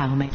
how